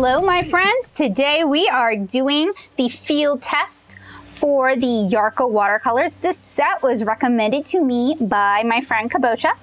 Hello, my friends. Today we are doing the field test for the Yarka watercolors. This set was recommended to me by my friend Kabocha,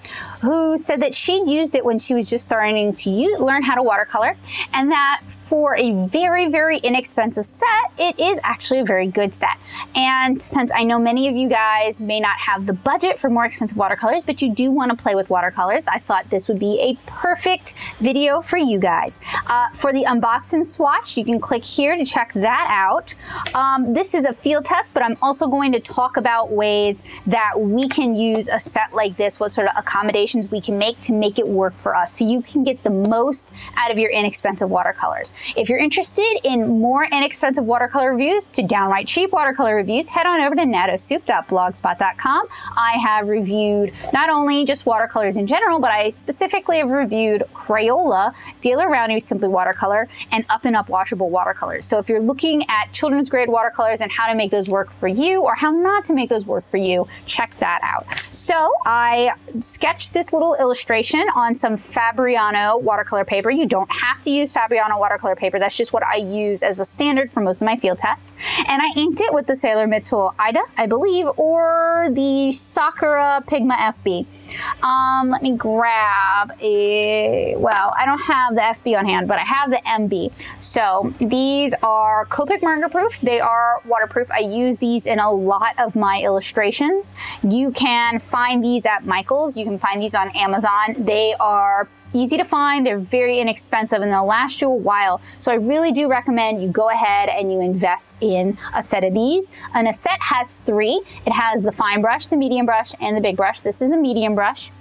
who said that she used it when she was just starting to use, learn how to watercolor, and that for a very, very inexpensive set, it is actually a very good set. And since I know many of you guys may not have the budget for more expensive watercolors, but you do want to play with watercolors, I thought this would be a perfect video for you guys. Uh, for the unbox and swatch, you can click here to check that out. Um, this is a field test, but I'm also going to talk about ways that we can use a set like this, what sort of accommodations we can make to make it work for us so you can get the most out of your inexpensive watercolors. If you're interested in more inexpensive watercolor reviews to downright cheap watercolor reviews, head on over to nattosoup.blogspot.com. I have reviewed not only just watercolors in general, but I specifically have reviewed Crayola, Daler Rowney Simply Watercolor, and Up and Up Washable Watercolors. So if you're looking at children's grade watercolors and how to make those work for you or how not to make those work for you, check that out. So I sketched this little illustration on some Fabriano watercolor paper. You don't have to use Fabriano watercolor paper. That's just what I use as a standard for most of my field tests. And I inked it with the Sailor Mitchell Ida, I believe, or the Sakura Pigma FB. Um, let me grab a, well, I don't have the FB on hand, but I have the MB. So these are Copic marker proof. They are waterproof. I use these in a lot of my illustrations. You can find these at Michael's. You can find these on Amazon. They are easy to find, they're very inexpensive, and they'll last you a while. So I really do recommend you go ahead and you invest in a set of these. And a set has three. It has the fine brush, the medium brush, and the big brush. This is the medium brush.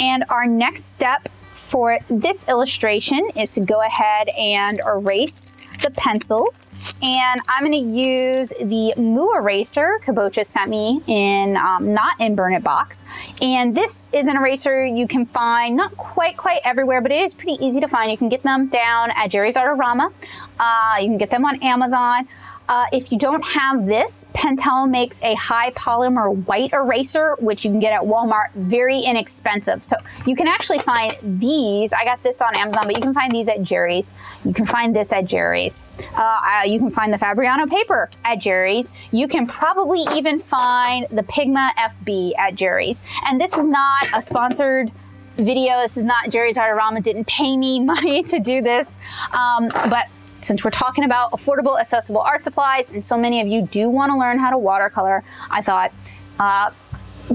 And our next step for this illustration is to go ahead and erase the pencils. And I'm gonna use the Moo Eraser Kabocha sent me in, um, not in Burn It Box. And this is an eraser you can find not quite, quite everywhere, but it is pretty easy to find. You can get them down at Jerry's Artorama. Uh, you can get them on Amazon. Uh, if you don't have this, Pentel makes a high polymer white eraser, which you can get at Walmart, very inexpensive. So you can actually find these. I got this on Amazon, but you can find these at Jerry's. You can find this at Jerry's. Uh, you can find the Fabriano paper at Jerry's. You can probably even find the Pigma FB at Jerry's. And this is not a sponsored video. This is not Jerry's Artorama didn't pay me money to do this. Um, but since we're talking about affordable, accessible art supplies, and so many of you do want to learn how to watercolor, I thought uh,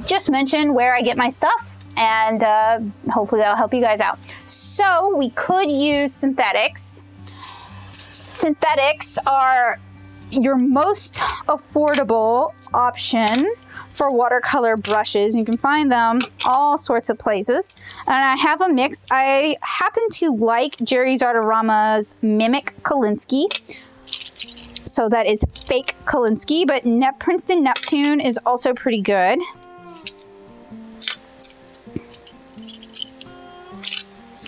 just mention where I get my stuff and uh, hopefully that'll help you guys out. So we could use synthetics. Synthetics are your most affordable option for watercolor brushes. You can find them all sorts of places. And I have a mix. I happen to like Jerry's Artorama's Mimik Kolinsky. So that is fake Kolinsky, but Nep Princeton Neptune is also pretty good.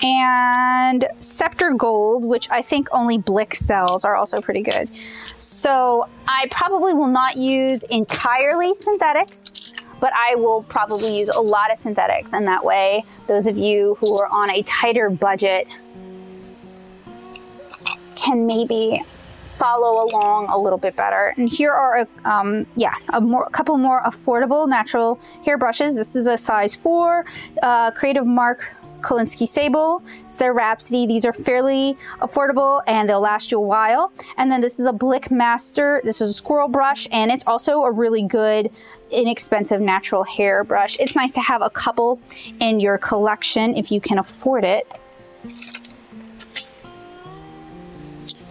And Scepter Gold, which I think only Blick sells, are also pretty good. So I probably will not use entirely synthetics, but I will probably use a lot of synthetics. And that way, those of you who are on a tighter budget can maybe follow along a little bit better. And here are, a, um, yeah, a, more, a couple more affordable natural hair brushes. This is a size four, uh, Creative Mark Kolinsky Sable, their Rhapsody. These are fairly affordable and they'll last you a while. And then this is a Blick Master. This is a squirrel brush and it's also a really good inexpensive natural hair brush. It's nice to have a couple in your collection if you can afford it.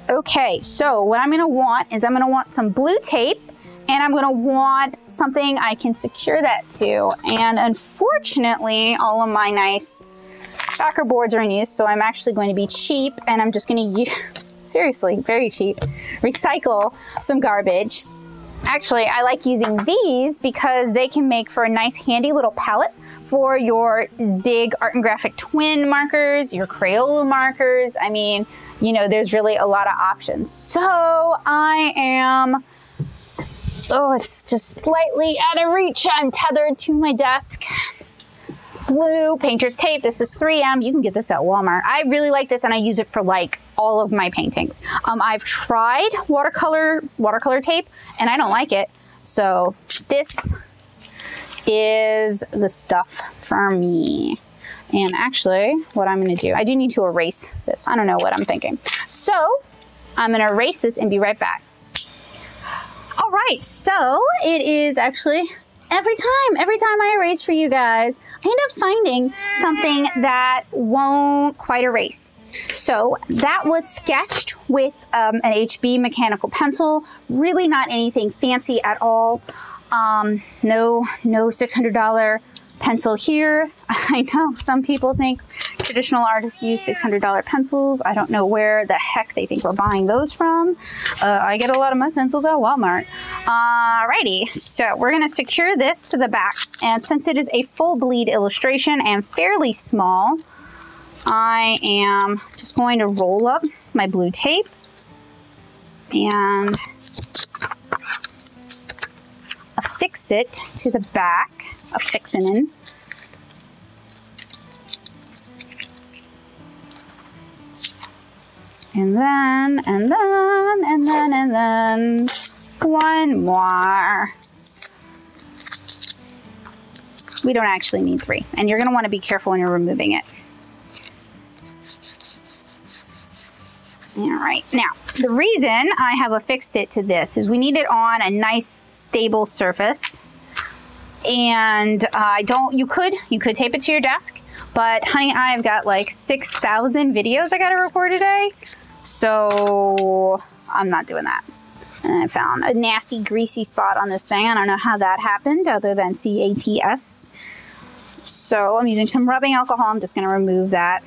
Okay, so what I'm gonna want is I'm gonna want some blue tape and I'm gonna want something I can secure that to. And unfortunately, all of my nice backer boards are in use, so I'm actually going to be cheap and I'm just going to use, seriously, very cheap, recycle some garbage. Actually, I like using these because they can make for a nice handy little palette for your Zig Art and Graphic Twin markers, your Crayola markers. I mean, you know, there's really a lot of options. So I am, oh, it's just slightly out of reach. I'm tethered to my desk. Blue painter's tape. This is 3M. You can get this at Walmart. I really like this and I use it for like all of my paintings. Um, I've tried watercolor, watercolor tape and I don't like it. So this is the stuff for me. And actually, what I'm gonna do, I do need to erase this. I don't know what I'm thinking. So, I'm gonna erase this and be right back. All right, so it is actually every time, every time I erase for you guys, I end up finding something that won't quite erase. So that was sketched with um, an HB mechanical pencil, really not anything fancy at all. Um, no, no $600 pencil here. I know some people think traditional artists use $600 pencils. I don't know where the heck they think we're buying those from. Uh, I get a lot of my pencils at Walmart. Alrighty, so we're gonna secure this to the back. And since it is a full bleed illustration and fairly small, I am just going to roll up my blue tape and affix it to the back, affixing in. And then, and then, and then, and then, one more. We don't actually need three, and you're gonna wanna be careful when you're removing it. All right, now, the reason I have affixed it to this is we need it on a nice stable surface. And uh, I don't, you could, you could tape it to your desk, but honey, I've got like 6,000 videos I gotta record today. So I'm not doing that. And I found a nasty greasy spot on this thing. I don't know how that happened other than C-A-T-S. So I'm using some rubbing alcohol. I'm just gonna remove that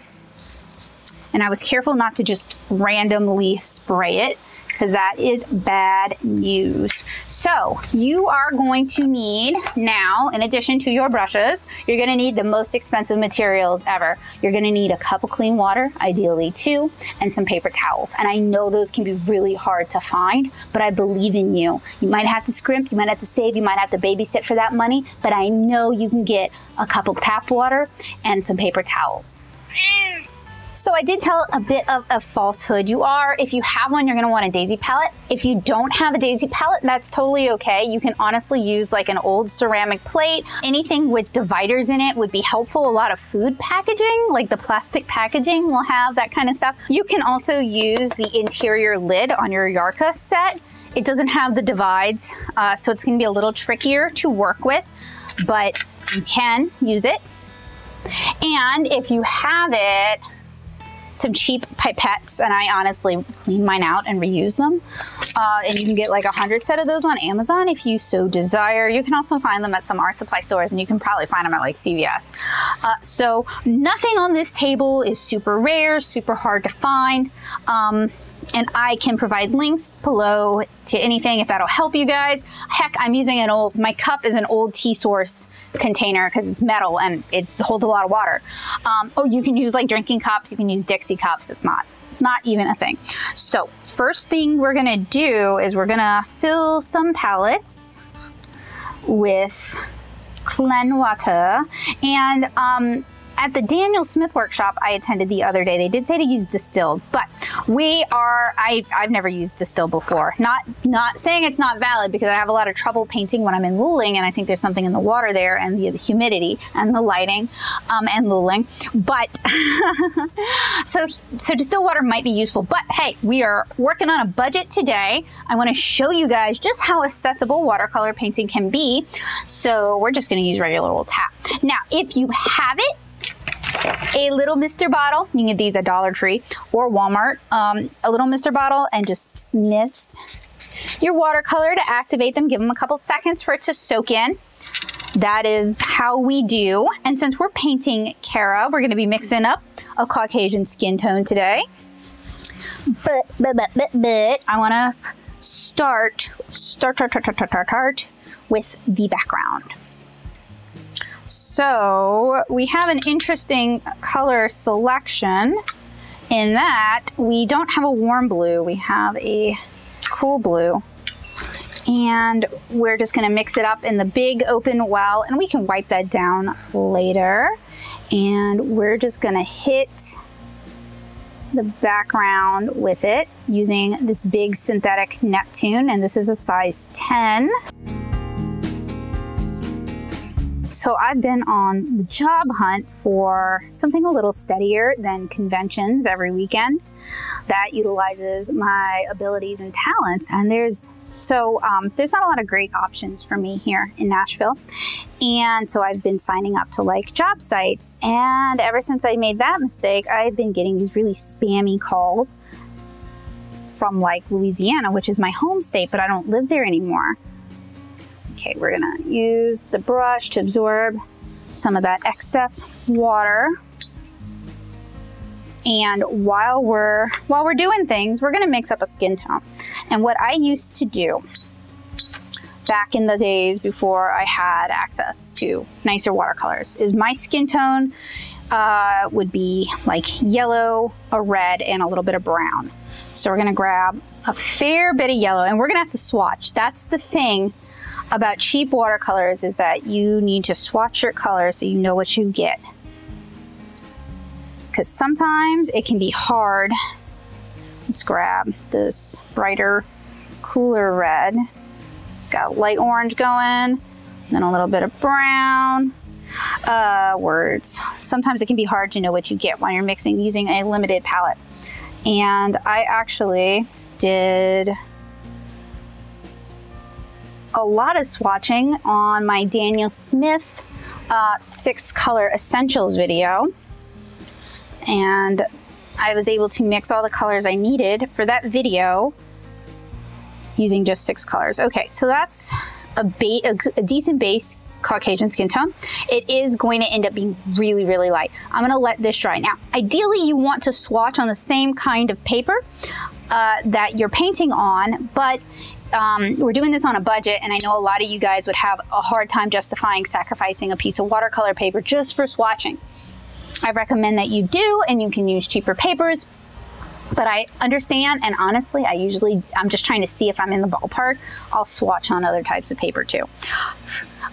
and I was careful not to just randomly spray it because that is bad news. So you are going to need now, in addition to your brushes, you're gonna need the most expensive materials ever. You're gonna need a cup of clean water, ideally two, and some paper towels. And I know those can be really hard to find, but I believe in you. You might have to scrimp, you might have to save, you might have to babysit for that money, but I know you can get a cup of tap water and some paper towels. So I did tell a bit of a falsehood. You are, if you have one, you're gonna want a daisy palette. If you don't have a daisy palette, that's totally okay. You can honestly use like an old ceramic plate. Anything with dividers in it would be helpful. A lot of food packaging, like the plastic packaging will have that kind of stuff. You can also use the interior lid on your Yarka set. It doesn't have the divides, uh, so it's gonna be a little trickier to work with, but you can use it. And if you have it, some cheap pipettes, and I honestly clean mine out and reuse them. Uh, and you can get like a hundred set of those on Amazon if you so desire. You can also find them at some art supply stores, and you can probably find them at like CVS. Uh, so nothing on this table is super rare, super hard to find. Um, and I can provide links below to anything if that'll help you guys. Heck, I'm using an old, my cup is an old tea source container because it's metal and it holds a lot of water. Um, oh, you can use like drinking cups, you can use Dixie cups, it's not, not even a thing. So first thing we're gonna do is we're gonna fill some palettes with clean water and um, at the Daniel Smith workshop I attended the other day, they did say to use distilled, but we are, I, I've never used distilled before. Not, not saying it's not valid because I have a lot of trouble painting when I'm in Luling and I think there's something in the water there and the, humidity and the lighting um, and Luling. But, so, so distilled water might be useful, but hey, we are working on a budget today. I wanna show you guys just how accessible watercolor painting can be. So we're just gonna use regular old tap. Now, if you have it, a little Mr. bottle. You can get these at Dollar Tree or Walmart. Um, a little Mr. bottle and just mist your watercolor to activate them. Give them a couple seconds for it to soak in. That is how we do. And since we're painting Kara, we're gonna be mixing up a Caucasian skin tone today. But, but, but, but, but, I wanna start, start, start, start, start, start, start with the background. So we have an interesting color selection in that we don't have a warm blue, we have a cool blue. And we're just gonna mix it up in the big open well, and we can wipe that down later. And we're just gonna hit the background with it using this big synthetic Neptune, and this is a size 10. So I've been on the job hunt for something a little steadier than conventions every weekend that utilizes my abilities and talents. And there's so um, there's not a lot of great options for me here in Nashville. And so I've been signing up to like job sites. And ever since I made that mistake, I've been getting these really spammy calls from like Louisiana, which is my home state, but I don't live there anymore. Okay, we're gonna use the brush to absorb some of that excess water. And while we're while we're doing things, we're gonna mix up a skin tone. And what I used to do back in the days before I had access to nicer watercolors is my skin tone uh, would be like yellow, a red, and a little bit of brown. So we're gonna grab a fair bit of yellow and we're gonna have to swatch. That's the thing about cheap watercolors is that you need to swatch your colors so you know what you get. Because sometimes it can be hard. Let's grab this brighter, cooler red. Got light orange going, then a little bit of brown. Uh, words. Sometimes it can be hard to know what you get when you're mixing using a limited palette. And I actually did a lot of swatching on my Daniel Smith uh, six color essentials video. And I was able to mix all the colors I needed for that video using just six colors. Okay, so that's a, a, a decent base Caucasian skin tone. It is going to end up being really, really light. I'm gonna let this dry. Now, ideally you want to swatch on the same kind of paper uh, that you're painting on, but um, we're doing this on a budget, and I know a lot of you guys would have a hard time justifying sacrificing a piece of watercolor paper just for swatching. I recommend that you do, and you can use cheaper papers. But I understand, and honestly, I usually, I'm just trying to see if I'm in the ballpark. I'll swatch on other types of paper too.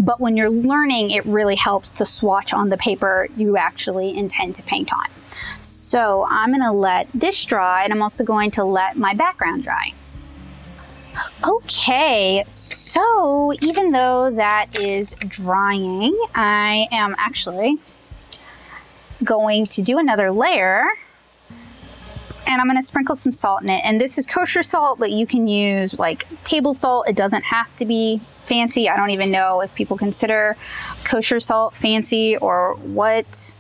But when you're learning, it really helps to swatch on the paper you actually intend to paint on. So I'm gonna let this dry, and I'm also going to let my background dry. Okay, so even though that is drying, I am actually going to do another layer and I'm going to sprinkle some salt in it. And this is kosher salt, but you can use like table salt. It doesn't have to be fancy. I don't even know if people consider kosher salt fancy or what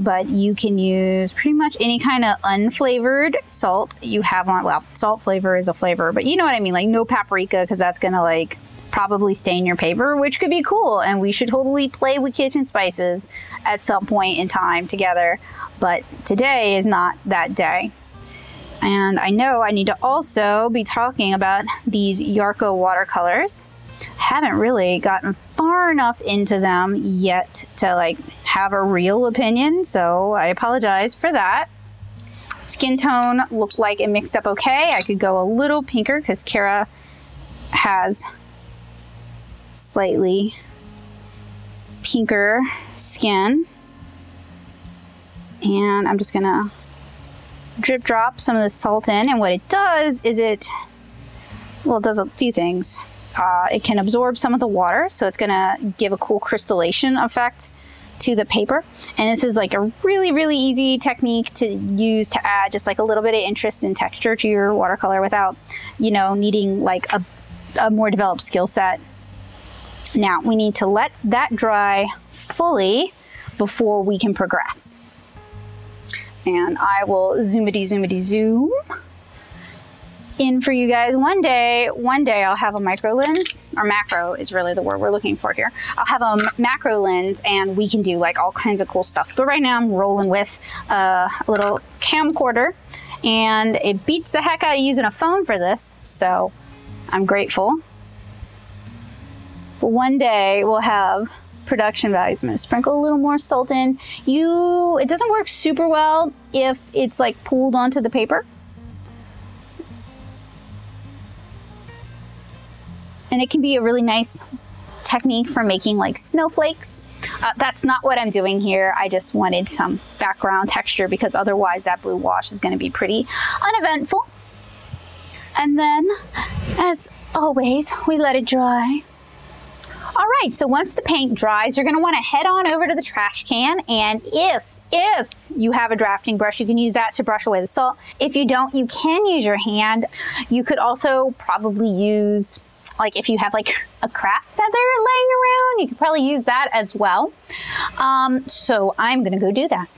but you can use pretty much any kind of unflavored salt you have on. Well, salt flavor is a flavor, but you know what I mean, like no paprika because that's gonna like probably stain your paper, which could be cool. And we should totally play with kitchen spices at some point in time together. But today is not that day. And I know I need to also be talking about these Yarka watercolors. Haven't really gotten far enough into them yet to like have a real opinion, so I apologize for that. Skin tone looked like it mixed up okay. I could go a little pinker because Kara has slightly pinker skin. And I'm just gonna drip drop some of the salt in and what it does is it, well it does a few things. Uh, it can absorb some of the water, so it's gonna give a cool crystallization effect to the paper. And this is like a really, really easy technique to use to add just like a little bit of interest and texture to your watercolor without, you know, needing like a, a more developed skill set. Now we need to let that dry fully before we can progress. And I will zoomity zoomity zoom in for you guys. One day, one day I'll have a micro lens, or macro is really the word we're looking for here. I'll have a macro lens and we can do like all kinds of cool stuff. But right now I'm rolling with uh, a little camcorder and it beats the heck out of using a phone for this. So I'm grateful. But one day we'll have production values. I'm gonna sprinkle a little more salt in. You, it doesn't work super well if it's like pooled onto the paper. And it can be a really nice technique for making like snowflakes. Uh, that's not what I'm doing here. I just wanted some background texture because otherwise that blue wash is going to be pretty uneventful. And then, as always, we let it dry. All right, so once the paint dries, you're gonna wanna head on over to the trash can and if if you have a drafting brush, you can use that to brush away the salt. If you don't, you can use your hand. You could also probably use, like if you have like a craft feather laying around, you could probably use that as well. Um, so I'm gonna go do that.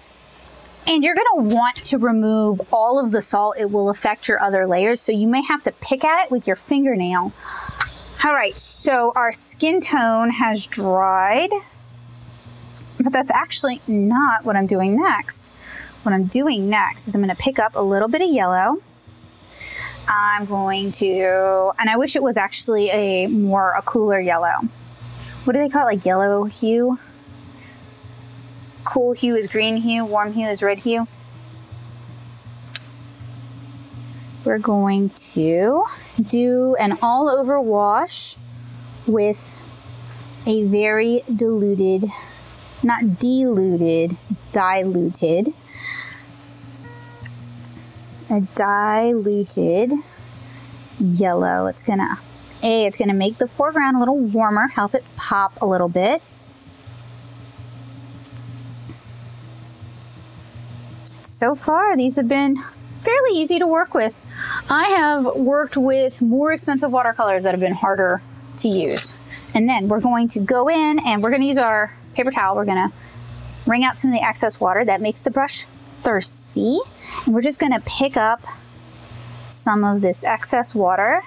And you're gonna want to remove all of the salt. It will affect your other layers. So you may have to pick at it with your fingernail. All right, so our skin tone has dried but that's actually not what I'm doing next. What I'm doing next is I'm to pick up a little bit of yellow. I'm going to, and I wish it was actually a more, a cooler yellow. What do they call it? Like yellow hue? Cool hue is green hue, warm hue is red hue. We're going to do an all over wash with a very diluted not diluted, diluted. A diluted yellow. It's gonna, A, it's gonna make the foreground a little warmer, help it pop a little bit. So far, these have been fairly easy to work with. I have worked with more expensive watercolors that have been harder to use. And then we're going to go in and we're going to use our paper towel, we're gonna wring out some of the excess water that makes the brush thirsty. And we're just gonna pick up some of this excess water,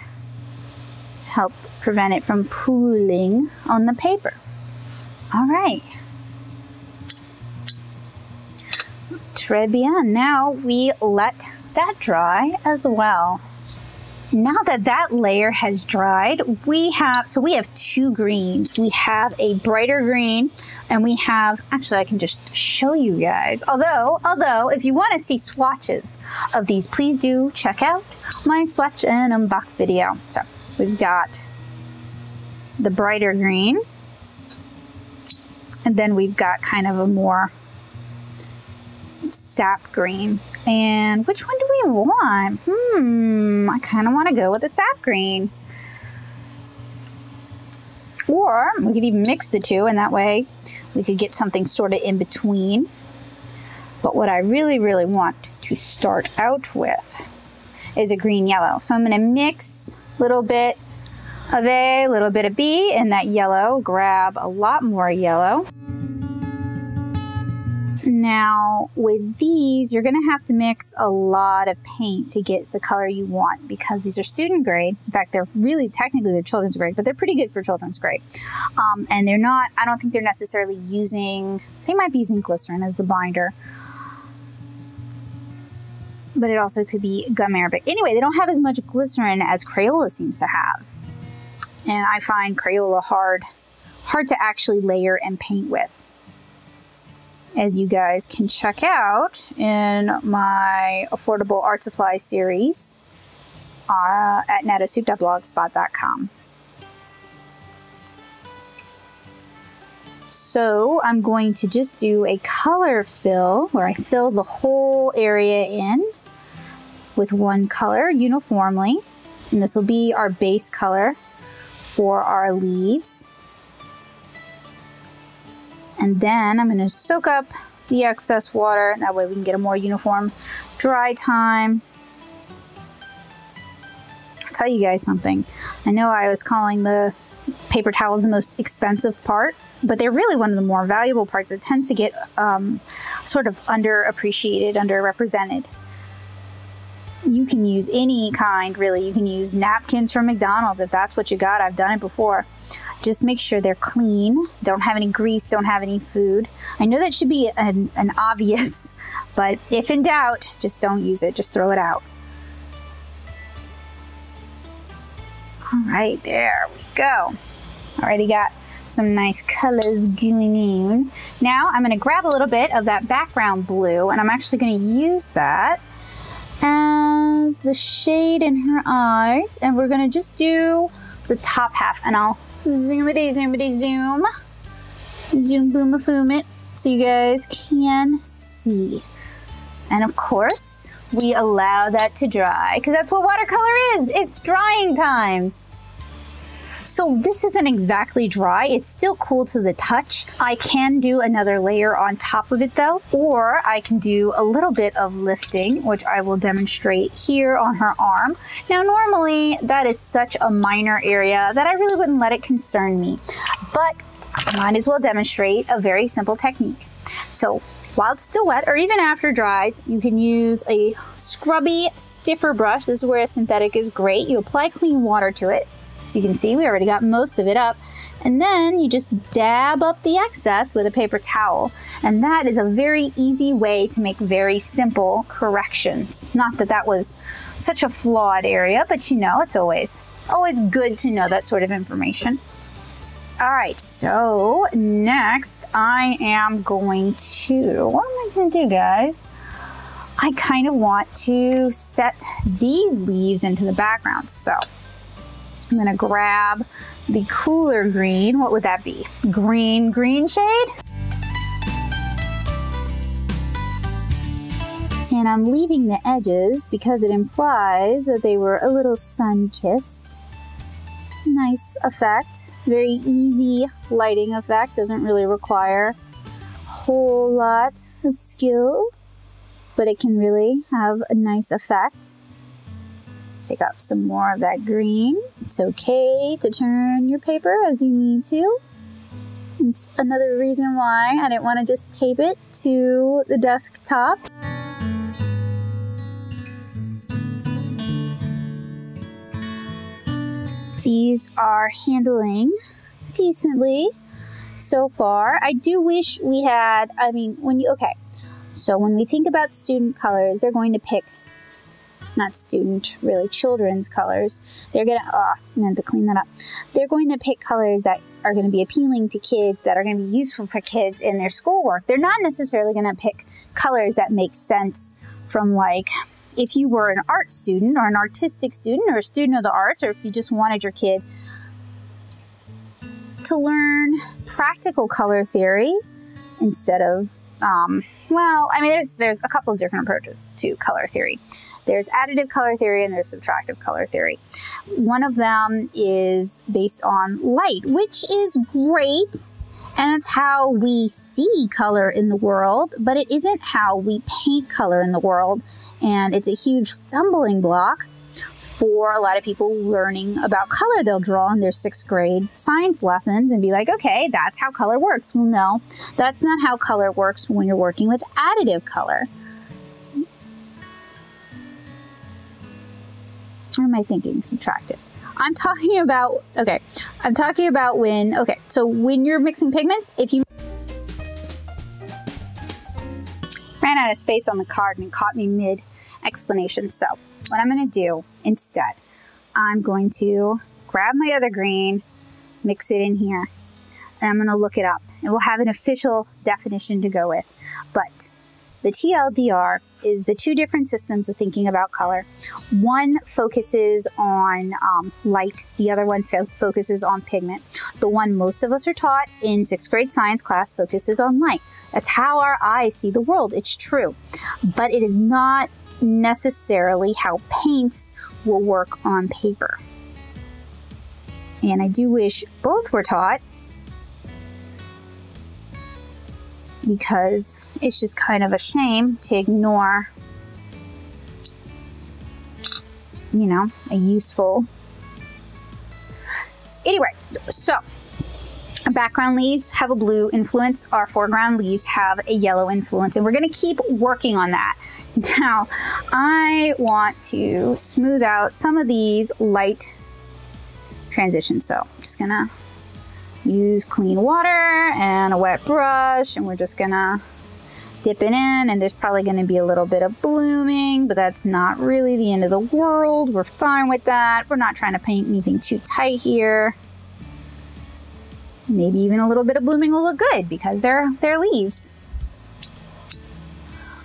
help prevent it from pooling on the paper. All right. Très bien. Now we let that dry as well now that that layer has dried, we have, so we have two greens. We have a brighter green and we have, actually I can just show you guys. Although, although if you want to see swatches of these, please do check out my swatch and unbox video. So we've got the brighter green and then we've got kind of a more sap green. And which one do we want? Hmm, I kind of want to go with the sap green. Or we could even mix the two and that way we could get something sort of in between. But what I really, really want to start out with is a green yellow. So I'm to mix a little bit of A, a little bit of B in that yellow, grab a lot more yellow. Now, with these, you're going to have to mix a lot of paint to get the color you want because these are student grade. In fact, they're really technically they're children's grade, but they're pretty good for children's grade. Um, and they're not, I don't think they're necessarily using, they might be using glycerin as the binder. But it also could be gum arabic. Anyway, they don't have as much glycerin as Crayola seems to have. And I find Crayola hard, hard to actually layer and paint with as you guys can check out in my affordable art supply series uh, at nattosoup.blogspot.com. So I'm going to just do a color fill where I fill the whole area in with one color uniformly. And this will be our base color for our leaves. And then I'm going to soak up the excess water. That way we can get a more uniform dry time. I'll tell you guys something. I know I was calling the paper towels the most expensive part, but they're really one of the more valuable parts. It tends to get um, sort of underappreciated, underrepresented. You can use any kind, really. You can use napkins from McDonald's if that's what you got. I've done it before. Just make sure they're clean, don't have any grease, don't have any food. I know that should be an, an obvious, but if in doubt, just don't use it, just throw it out. All right, there we go. Already got some nice colors going in. Now I'm gonna grab a little bit of that background blue and I'm actually gonna use that as the shade in her eyes and we're gonna just do the top half and I'll zoom it, zoom zoom. Zoom boom a foom it so you guys can see. And of course, we allow that to dry because that's what watercolor is. It's drying times. So this isn't exactly dry. It's still cool to the touch. I can do another layer on top of it though, or I can do a little bit of lifting, which I will demonstrate here on her arm. Now, normally that is such a minor area that I really wouldn't let it concern me, but I might as well demonstrate a very simple technique. So while it's still wet or even after dries, you can use a scrubby, stiffer brush. This is where a synthetic is great. You apply clean water to it so you can see we already got most of it up. And then you just dab up the excess with a paper towel. And that is a very easy way to make very simple corrections. Not that that was such a flawed area, but you know, it's always, always good to know that sort of information. All right, so next I am going to, what am I gonna do guys? I kind of want to set these leaves into the background. So I'm gonna grab the cooler green. What would that be? Green, green shade? And I'm leaving the edges because it implies that they were a little sun-kissed. Nice effect. Very easy lighting effect. Doesn't really require a whole lot of skill, but it can really have a nice effect. Pick up some more of that green. It's okay to turn your paper as you need to. It's another reason why I didn't want to just tape it to the desktop. These are handling decently so far. I do wish we had, I mean, when you, okay, so when we think about student colors, they're going to pick not student, really children's colors. They're gonna, oh, I'm gonna have to clean that up. They're going to pick colors that are going to be appealing to kids, that are going to be useful for kids in their schoolwork. They're not necessarily going to pick colors that make sense from like if you were an art student or an artistic student or a student of the arts, or if you just wanted your kid to learn practical color theory instead of um, well, I mean, there's there's a couple of different approaches to color theory. There's additive color theory and there's subtractive color theory. One of them is based on light, which is great. And it's how we see color in the world, but it isn't how we paint color in the world. And it's a huge stumbling block for a lot of people learning about color. They'll draw in their sixth grade science lessons and be like, okay, that's how color works. Well, no, that's not how color works when you're working with additive color. Or am I thinking subtractive? I'm talking about, okay, I'm talking about when, okay, so when you're mixing pigments, if you ran out of space on the card and caught me mid explanation. So what I'm gonna do instead, I'm going to grab my other green, mix it in here, and I'm gonna look it up. And we'll have an official definition to go with. But the TLDR is the two different systems of thinking about color. One focuses on um, light, the other one fo focuses on pigment. The one most of us are taught in sixth grade science class focuses on light. That's how our eyes see the world. It's true. But it is not necessarily how paints will work on paper. And I do wish both were taught because it's just kind of a shame to ignore, you know, a useful. Anyway, so background leaves have a blue influence, our foreground leaves have a yellow influence, and we're gonna keep working on that. Now, I want to smooth out some of these light transitions. So I'm just gonna use clean water and a wet brush and we're just gonna dip it in and there's probably gonna be a little bit of blooming, but that's not really the end of the world. We're fine with that. We're not trying to paint anything too tight here. Maybe even a little bit of blooming will look good because they're, they're leaves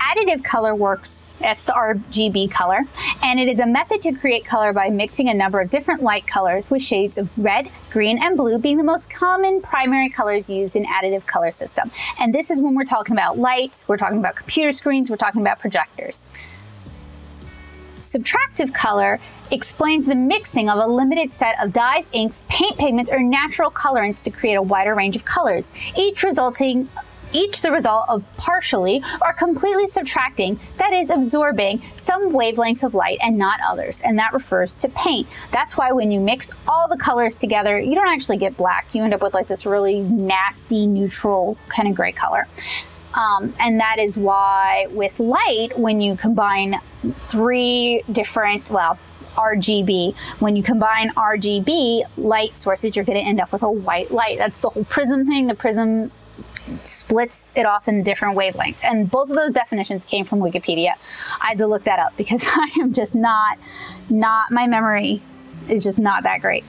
additive color works, that's the RGB color, and it is a method to create color by mixing a number of different light colors with shades of red, green, and blue being the most common primary colors used in additive color system. And this is when we're talking about lights, we're talking about computer screens, we're talking about projectors. Subtractive color explains the mixing of a limited set of dyes, inks, paint pigments, or natural colorants to create a wider range of colors, each resulting each the result of partially or completely subtracting, that is, absorbing some wavelengths of light and not others, and that refers to paint. That's why when you mix all the colors together, you don't actually get black. You end up with like this really nasty, neutral kind of gray color. Um, and that is why with light, when you combine three different, well, RGB. When you combine RGB light sources, you're going to end up with a white light. That's the whole prism thing. The prism splits it off in different wavelengths. And both of those definitions came from Wikipedia. I had to look that up because I am just not, not, my memory is just not that great.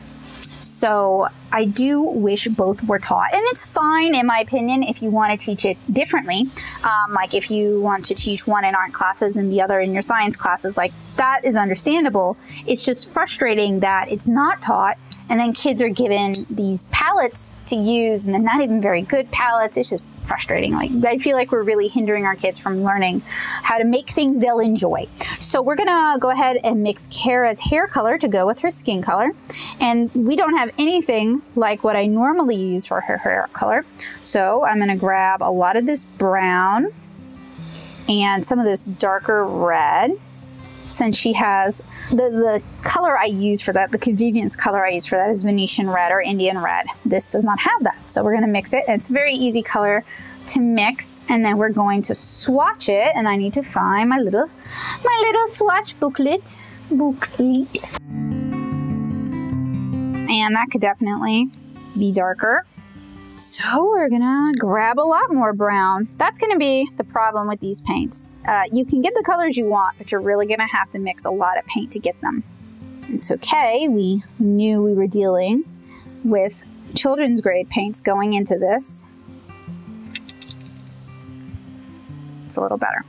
So I do wish both were taught. And it's fine, in my opinion, if you want to teach it differently. Um, like if you want to teach one in art classes and the other in your science classes, like that is understandable. It's just frustrating that it's not taught and then kids are given these palettes to use, and they're not even very good palettes. It's just frustrating. Like I feel like we're really hindering our kids from learning how to make things they'll enjoy. So we're gonna go ahead and mix Kara's hair color to go with her skin color. And we don't have anything like what I normally use for her hair color. So I'm gonna grab a lot of this brown and some of this darker red since she has the, the color I use for that, the convenience color I use for that is Venetian red or Indian red. This does not have that. So we're going to mix it. It's a very easy color to mix and then we're going to swatch it and I need to find my little my little swatch booklet booklet and that could definitely be darker so we're gonna grab a lot more brown. That's gonna be the problem with these paints. Uh, you can get the colors you want, but you're really gonna have to mix a lot of paint to get them. It's okay, we knew we were dealing with children's grade paints going into this. It's a little better.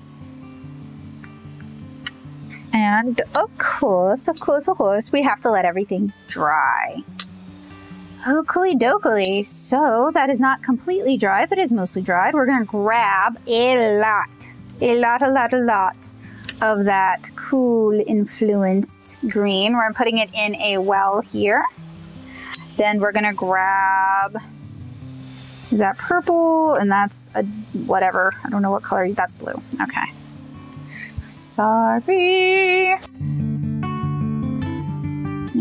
And of course, of course, of course, we have to let everything dry. Oakley dokley. So that is not completely dry, but is mostly dried. We're gonna grab a lot, a lot, a lot, a lot of that cool influenced green. We're putting it in a well here. Then we're gonna grab, is that purple? And that's a whatever. I don't know what color, that's blue. Okay. Sorry.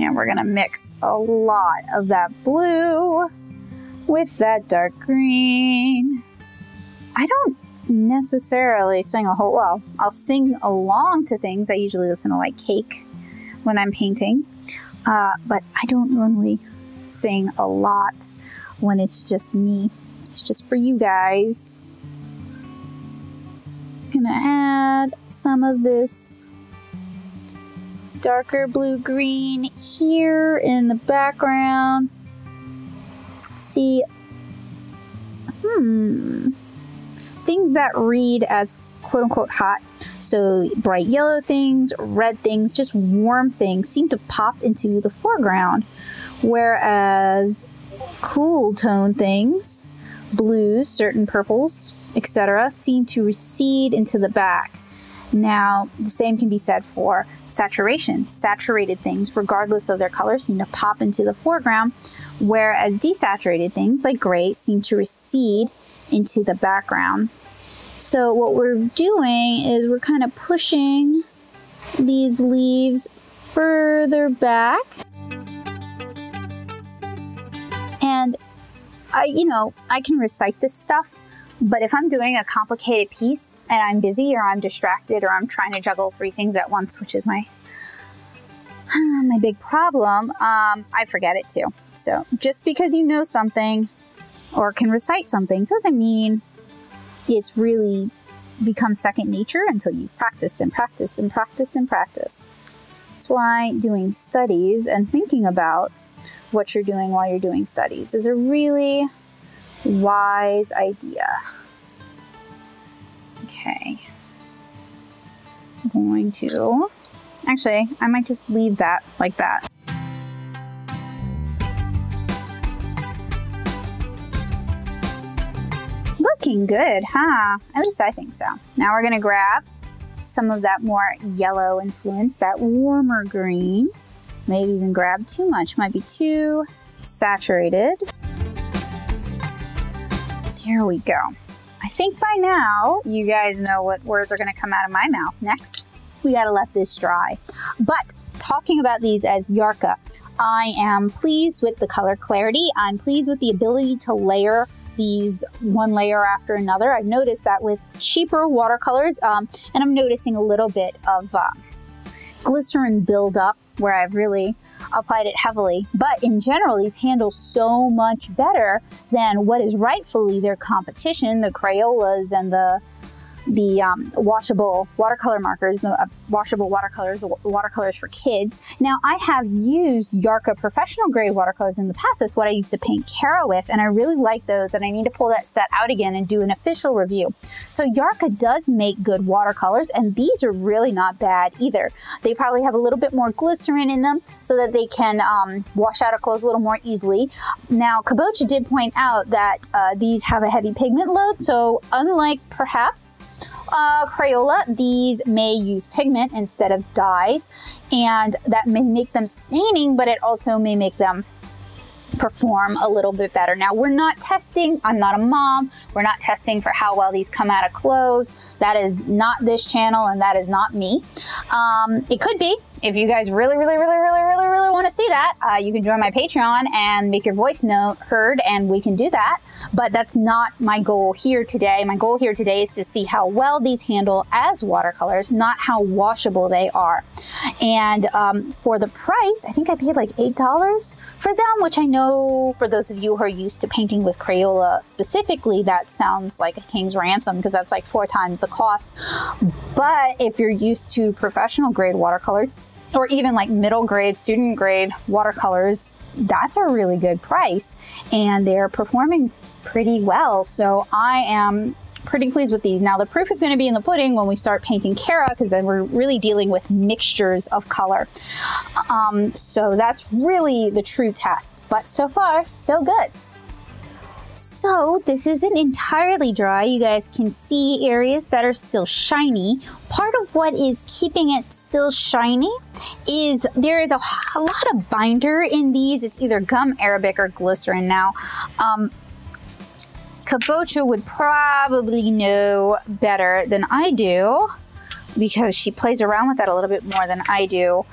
And we're gonna mix a lot of that blue with that dark green. I don't necessarily sing a whole, well, I'll sing along to things. I usually listen to like Cake when I'm painting, uh, but I don't normally sing a lot when it's just me. It's just for you guys. Gonna add some of this darker blue green here in the background. See, hmm, things that read as quote unquote hot. So bright yellow things, red things, just warm things seem to pop into the foreground, whereas cool tone things, blues, certain purples, etc., seem to recede into the back. Now, the same can be said for saturation. Saturated things, regardless of their color, seem to pop into the foreground, whereas desaturated things, like gray, seem to recede into the background. So, what we're doing is we're kind of pushing these leaves further back. And I, you know, I can recite this stuff, but if I'm doing a complicated piece and I'm busy or I'm distracted or I'm trying to juggle three things at once, which is my my big problem, um, I forget it too. So just because you know something or can recite something doesn't mean it's really become second nature until you've practiced and practiced and practiced and practiced. That's why doing studies and thinking about what you're doing while you're doing studies is a really wise idea. Okay. going to, actually, I might just leave that like that. Looking good, huh? At least I think so. Now we're gonna grab some of that more yellow influence, that warmer green. Maybe even grab too much, might be too saturated. There we go. I think by now you guys know what words are gonna come out of my mouth. Next, we gotta let this dry. But talking about these as Yarka, I am pleased with the color clarity. I'm pleased with the ability to layer these one layer after another. I've noticed that with cheaper watercolors, um, and I'm noticing a little bit of uh, glycerin buildup where I've really applied it heavily. But in general, these handle so much better than what is rightfully their competition, the Crayolas and the the um, washable watercolor markers, the uh, washable watercolors, watercolors for kids. Now, I have used Yarka professional grade watercolors in the past. That's what I used to paint Kara with, and I really like those, and I need to pull that set out again and do an official review. So Yarka does make good watercolors, and these are really not bad either. They probably have a little bit more glycerin in them so that they can um, wash out of clothes a little more easily. Now, Kabocha did point out that uh, these have a heavy pigment load, so unlike perhaps uh, Crayola, these may use pigment instead of dyes, and that may make them staining, but it also may make them perform a little bit better. Now, we're not testing, I'm not a mom, we're not testing for how well these come out of clothes. That is not this channel and that is not me. Um, it could be, if you guys really, really, really, really, really, want to see that, uh, you can join my Patreon and make your voice heard, and we can do that. But that's not my goal here today. My goal here today is to see how well these handle as watercolors, not how washable they are. And um, for the price, I think I paid like $8 for them, which I know for those of you who are used to painting with Crayola specifically, that sounds like a king's ransom because that's like four times the cost. But if you're used to professional grade watercolors, or even like middle grade, student grade watercolors, that's a really good price and they're performing pretty well. So I am pretty pleased with these. Now the proof is going to be in the pudding when we start painting Kara because then we're really dealing with mixtures of color. Um, so that's really the true test. But so far, so good. So this isn't entirely dry. You guys can see areas that are still shiny. Part of what is keeping it still shiny is there is a, a lot of binder in these. It's either gum arabic or glycerin. Now, um, Kabocha would probably know better than I do because she plays around with that a little bit more than I do.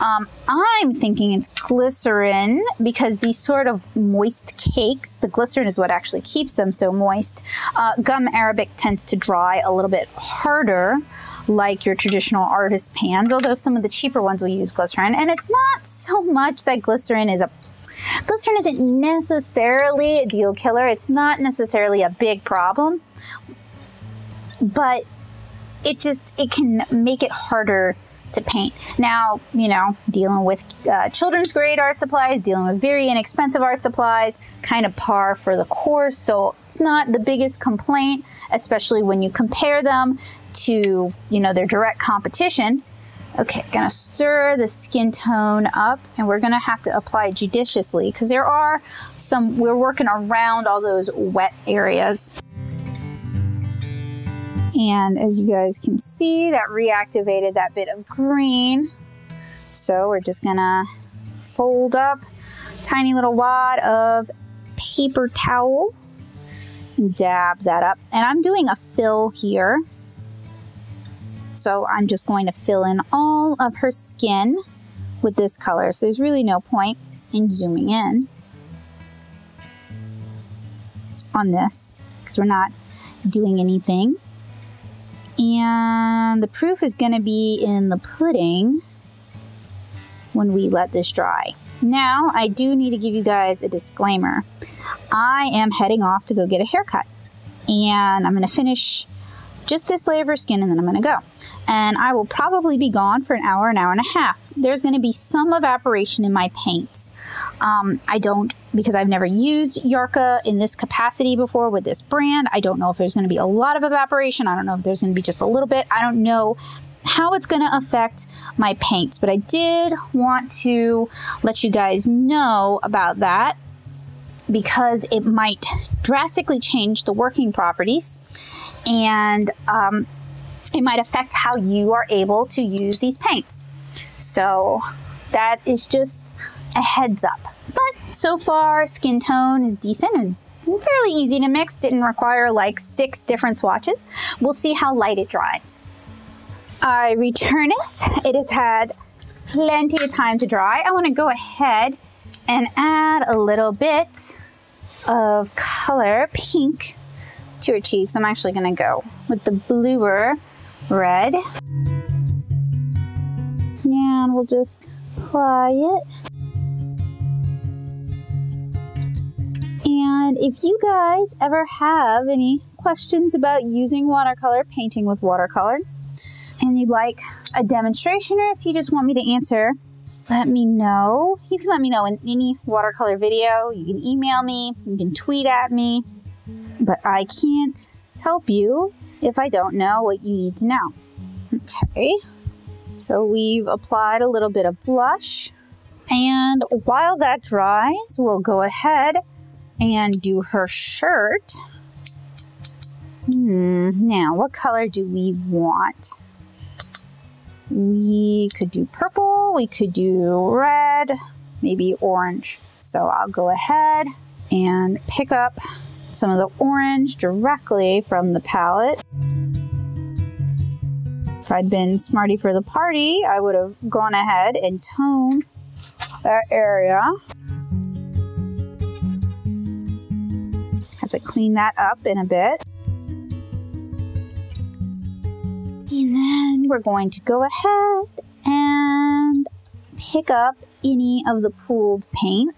Um, I'm thinking it's glycerin because these sort of moist cakes, the glycerin is what actually keeps them so moist. Uh, gum arabic tends to dry a little bit harder like your traditional artist pans, although some of the cheaper ones will use glycerin. And it's not so much that glycerin is a Glycerin isn't necessarily a deal killer. It's not necessarily a big problem, but it just it can make it harder to paint. Now, you know, dealing with uh, children's grade art supplies, dealing with very inexpensive art supplies, kind of par for the course. So it's not the biggest complaint, especially when you compare them to, you know, their direct competition. Okay, gonna stir the skin tone up and we're gonna have to apply judiciously because there are some, we're working around all those wet areas. And as you guys can see, that reactivated that bit of green. So we're just gonna fold up tiny little wad of paper towel and dab that up. And I'm doing a fill here. So I'm just going to fill in all of her skin with this color. So there's really no point in zooming in on this because we're not doing anything. And the proof is going to be in the pudding when we let this dry. Now, I do need to give you guys a disclaimer. I am heading off to go get a haircut. And I'm going to finish just this layer of her skin and then I'm going to go. And I will probably be gone for an hour, an hour and a half. There's going to be some evaporation in my paints. Um, I don't, because I've never used Yarka in this capacity before with this brand. I don't know if there's going to be a lot of evaporation. I don't know if there's going to be just a little bit. I don't know how it's going to affect my paints, but I did want to let you guys know about that because it might drastically change the working properties and um, it might affect how you are able to use these paints. So that is just a heads up. But so far, skin tone is decent. It was fairly easy to mix, didn't require like six different swatches. We'll see how light it dries. I returneth. It has had plenty of time to dry. I want to go ahead and add a little bit of color, pink, to her cheeks. I'm actually going to go with the bluer red. And we'll just apply it. And if you guys ever have any questions about using watercolor, painting with watercolor, and you'd like a demonstration or if you just want me to answer, let me know. You can let me know in any watercolor video. You can email me, you can tweet at me, but I can't help you if I don't know what you need to know. Okay, so we've applied a little bit of blush. And while that dries, we'll go ahead and do her shirt. Hmm, now what color do we want? We could do purple, we could do red, maybe orange. So I'll go ahead and pick up some of the orange directly from the palette. If I'd been smarty for the party, I would have gone ahead and toned that area. Have to clean that up in a bit. And then we're going to go ahead and pick up any of the pooled paint.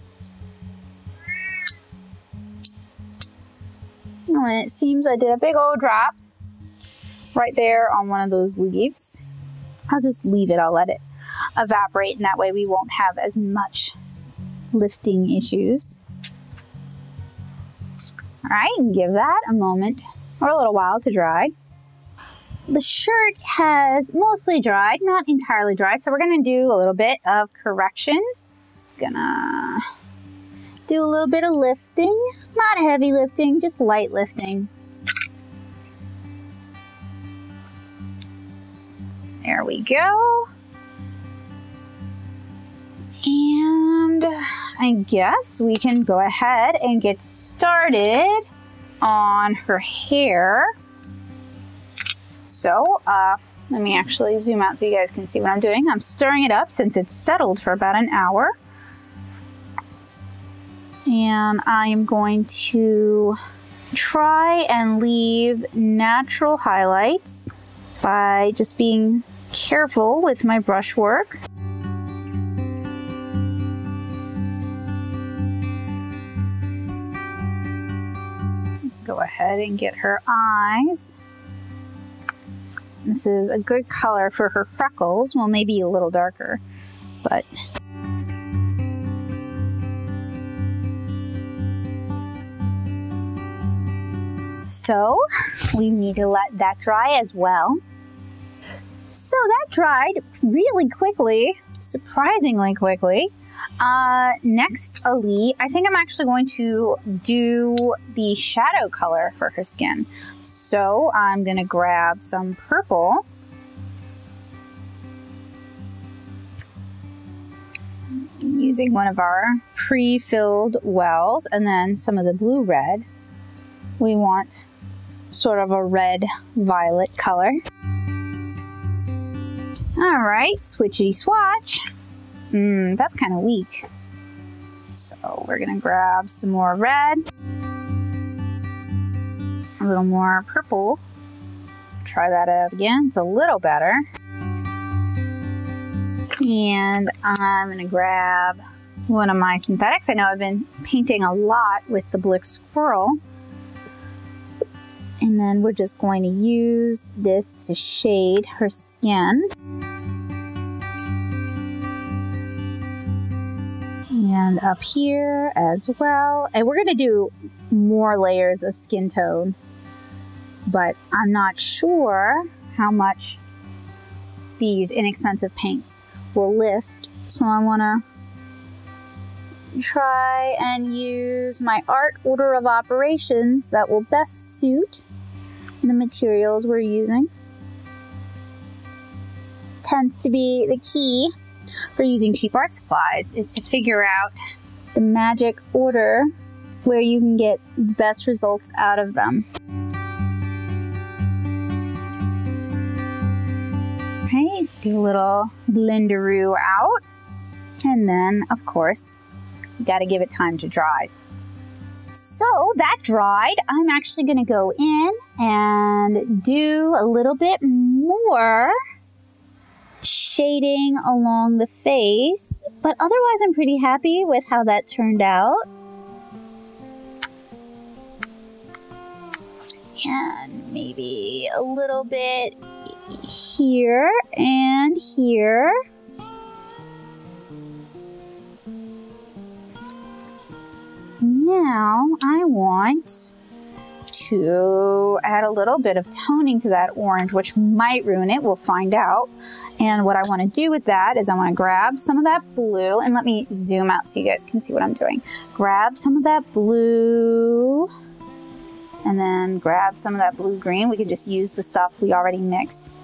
And it seems I did a big old drop right there on one of those leaves. I'll just leave it, I'll let it evaporate, and that way we won't have as much lifting issues. All right, and give that a moment or a little while to dry. The shirt has mostly dried, not entirely dried, so we're gonna do a little bit of correction. Gonna do a little bit of lifting, not heavy lifting, just light lifting. There we go. And I guess we can go ahead and get started on her hair. So, uh, let me actually zoom out so you guys can see what I'm doing. I'm stirring it up since it's settled for about an hour. And I am going to try and leave natural highlights by just being careful with my brushwork. Go ahead and get her eyes. This is a good color for her freckles. Well, maybe a little darker, but So we need to let that dry as well. So that dried really quickly, surprisingly quickly. Uh, next, Ali, I think I'm actually going to do the shadow color for her skin. So I'm going to grab some purple. Using one of our pre-filled wells and then some of the blue red. We want sort of a red violet color. All right, switchy swatch. Mmm, that's kind of weak. So we're gonna grab some more red, a little more purple. Try that out again, it's a little better. And I'm gonna grab one of my synthetics. I know I've been painting a lot with the Blick Squirrel. And then we're just going to use this to shade her skin. And up here as well. And we're going to do more layers of skin tone, but I'm not sure how much these inexpensive paints will lift. So I want to try and use my art order of operations that will best suit the materials we're using. Tends to be the key for using cheap art supplies is to figure out the magic order where you can get the best results out of them. Right, do a little blenderoo out. And then, of course, you gotta give it time to dry. So that dried, I'm actually gonna go in and do a little bit more shading along the face, but otherwise I'm pretty happy with how that turned out. And maybe a little bit here and here. Now I want to add a little bit of toning to that orange, which might ruin it. We'll find out. And what I want to do with that is I want to grab some of that blue and let me zoom out so you guys can see what I'm doing. Grab some of that blue and then grab some of that blue green. We could just use the stuff we already mixed.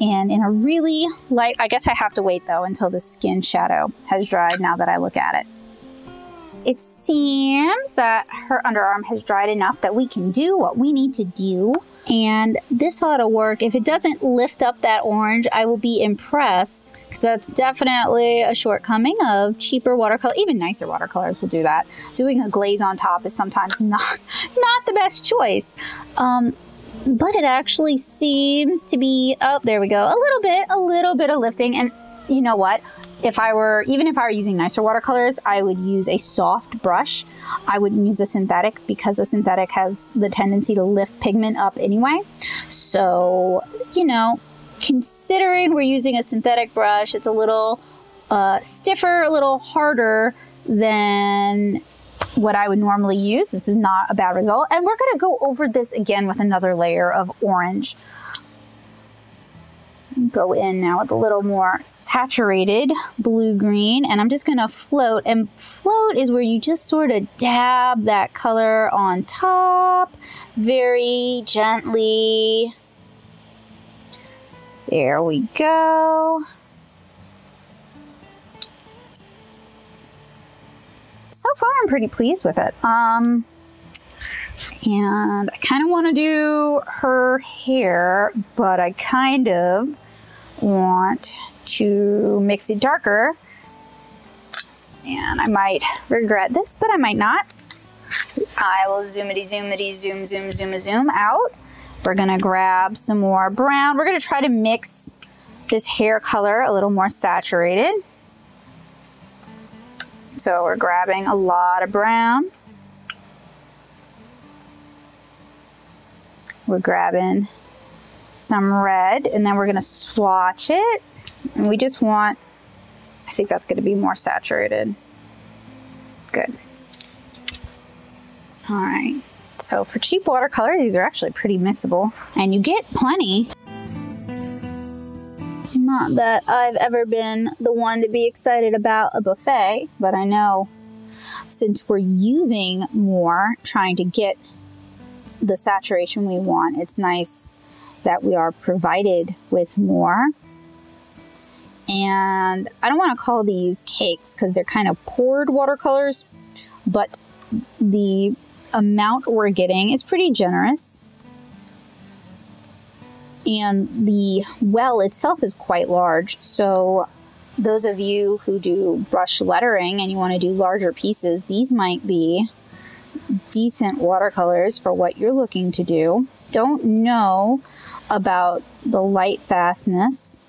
And in a really light, I guess I have to wait though until the skin shadow has dried now that I look at it. It seems that her underarm has dried enough that we can do what we need to do. And this ought to work. If it doesn't lift up that orange, I will be impressed because that's definitely a shortcoming of cheaper watercolor. Even nicer watercolors will do that. Doing a glaze on top is sometimes not, not the best choice. Um, but it actually seems to be, oh, there we go. A little bit, a little bit of lifting. And you know what? If I were, even if I were using nicer watercolors, I would use a soft brush. I wouldn't use a synthetic because a synthetic has the tendency to lift pigment up anyway. So, you know, considering we're using a synthetic brush, it's a little uh, stiffer, a little harder than what I would normally use. This is not a bad result. And we're gonna go over this again with another layer of orange go in now with a little more saturated blue-green and I'm just gonna float and float is where you just sort of dab that color on top very gently. There we go. So far I'm pretty pleased with it. Um, and I kind of want to do her hair, but I kind of want to mix it darker. And I might regret this, but I might not. I will zoomity, zoomity, zoom, zoom, zoom, zoom out. We're gonna grab some more brown. We're gonna try to mix this hair color a little more saturated. So we're grabbing a lot of brown. We're grabbing some red and then we're gonna swatch it. And we just want, I think that's gonna be more saturated. Good. All right, so for cheap watercolor, these are actually pretty mixable and you get plenty. Not that I've ever been the one to be excited about a buffet, but I know since we're using more, trying to get the saturation we want, it's nice that we are provided with more. And I don't want to call these cakes because they're kind of poured watercolors, but the amount we're getting is pretty generous. And the well itself is quite large. So, those of you who do brush lettering and you want to do larger pieces, these might be decent watercolors for what you're looking to do don't know about the light fastness.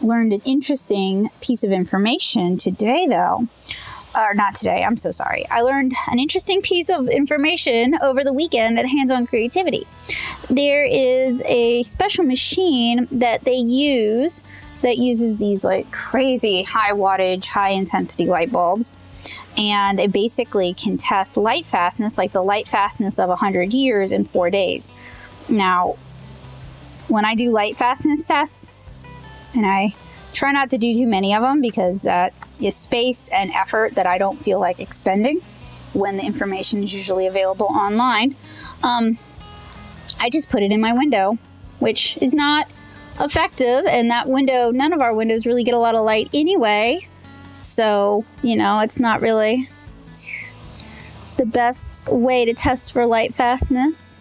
Learned an interesting piece of information today, though. Or not today, I'm so sorry. I learned an interesting piece of information over the weekend at Hands on Creativity. There is a special machine that they use that uses these like crazy high wattage, high intensity light bulbs and it basically can test light fastness, like the light fastness of 100 years in four days. Now, when I do light fastness tests, And I try not to do too many of them because that is space and effort that I don't feel like expending when the information is usually available online. Um, I just put it in my window, which is not effective. And that window, none of our windows really get a lot of light anyway. So, you know, it's not really the best way to test for light fastness.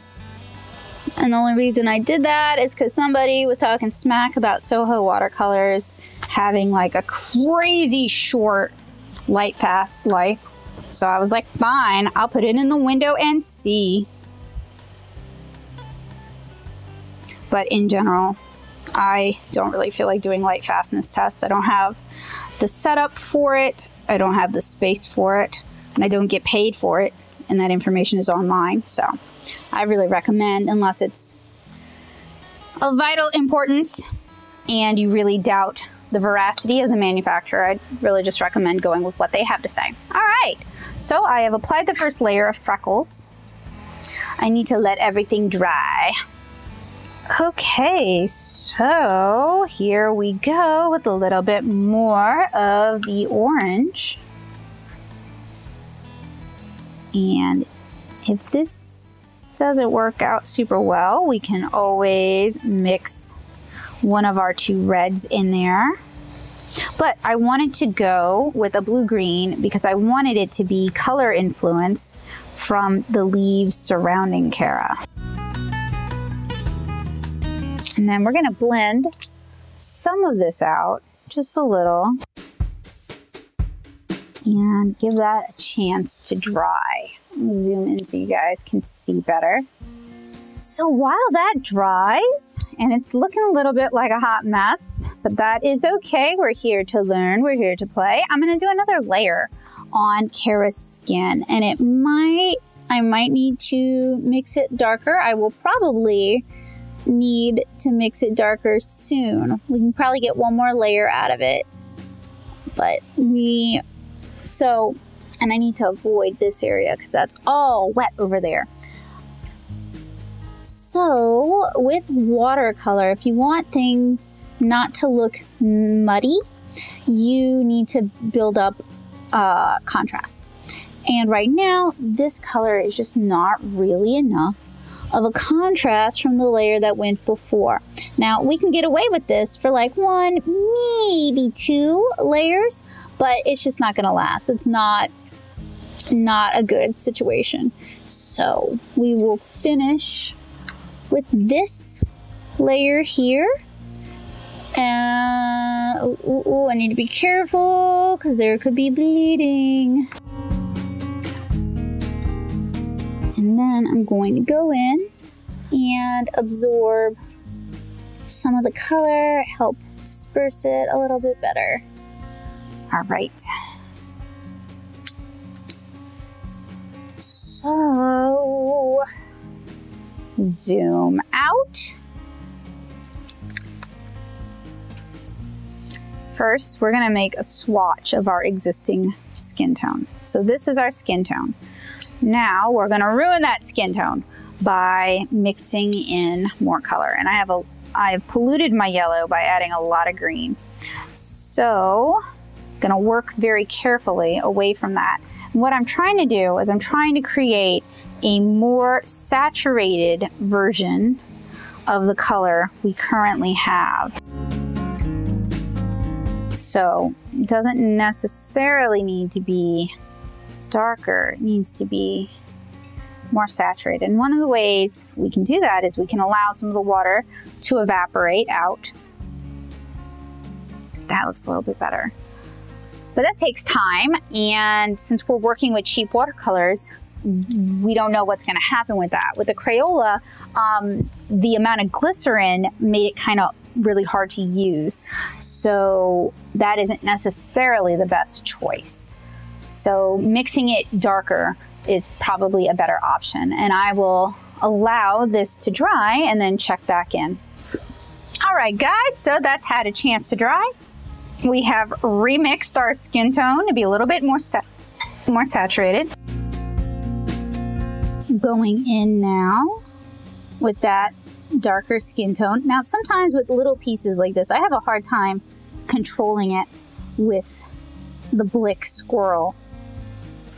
And the only reason I did that is because somebody was talking smack about Soho watercolors having like a crazy short light fast life. So I was like, fine, I'll put it in the window and see. But in general, I don't really feel like doing light fastness tests. I don't have the setup for it, I don't have the space for it, and I don't get paid for it. And that information is online. So I really recommend, unless it's of vital importance and you really doubt the veracity of the manufacturer, I'd really just recommend going with what they have to say. All right, so I have applied the first layer of freckles. I need to let everything dry. Okay, so here we go with a little bit more of the orange. And if this doesn't work out super well, we can always mix one of our two reds in there. But I wanted to go with a blue-green because I wanted it to be color influence from the leaves surrounding Kara. And then we're gonna blend some of this out, just a little, and give that a chance to dry. Zoom in so you guys can see better. So while that dries, and it's looking a little bit like a hot mess, but that is okay. We're here to learn, we're here to play. I'm gonna do another layer on Kara's skin, and it might, I might need to mix it darker. I will probably need to mix it darker soon. We can probably get one more layer out of it. But we, so, and I need to avoid this area because that's all wet over there. So, with watercolor, if you want things not to look muddy, you need to build up uh, contrast. And right now, this color is just not really enough of a contrast from the layer that went before. Now we can get away with this for like one, maybe two layers, but it's just not gonna last. It's not not a good situation. So we will finish with this layer here. And ooh, ooh, I need to be careful because there could be bleeding. And then I'm going to go in and absorb some of the color, help disperse it a little bit better. All right. So, zoom out. First, we're gonna make a swatch of our existing skin tone. So this is our skin tone. Now we're gonna ruin that skin tone by mixing in more color. And I have a I have polluted my yellow by adding a lot of green. So gonna work very carefully away from that. And what I'm trying to do is I'm trying to create a more saturated version of the color we currently have. So it doesn't necessarily need to be darker. Needs to be more saturated. And one of the ways we can do that is we can allow some of the water to evaporate out. That looks a little bit better. But that takes time, and since we're working with cheap watercolors, we don't know what's going to happen with that. With the Crayola, um, the amount of glycerin made it kind of really hard to use. So that isn't necessarily the best choice. So mixing it darker is probably a better option. And I will allow this to dry and then check back in. All right, guys, so that's had a chance to dry. We have remixed our skin tone to be a little bit more, sa more saturated. Going in now with that darker skin tone. Now, sometimes with little pieces like this, I have a hard time controlling it with the Blick Squirrel.